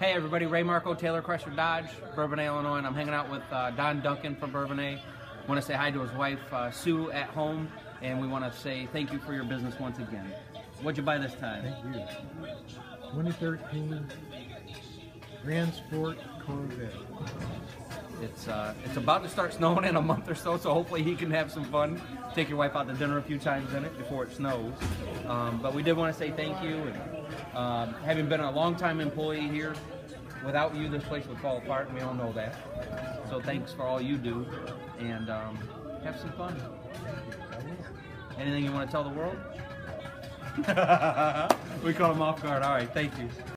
Hey everybody, Ray Marco, Taylor Chrysler Dodge, Bourbonnais, Illinois, and I'm hanging out with uh, Don Duncan from Bourbonnais. Want to say hi to his wife uh, Sue at home, and we want to say thank you for your business once again. What'd you buy this time? Thank you. 2013 Grand Sport Corvette. It's uh, it's about to start snowing in a month or so, so hopefully he can have some fun. Take your wife out to dinner a few times in it before it snows. Um, but we did want to say thank you, and um, having been a long-time employee here, without you this place would fall apart, and we all know that. So thanks for all you do, and um, have some fun. Anything you want to tell the world? we caught him off guard. All right, thank you.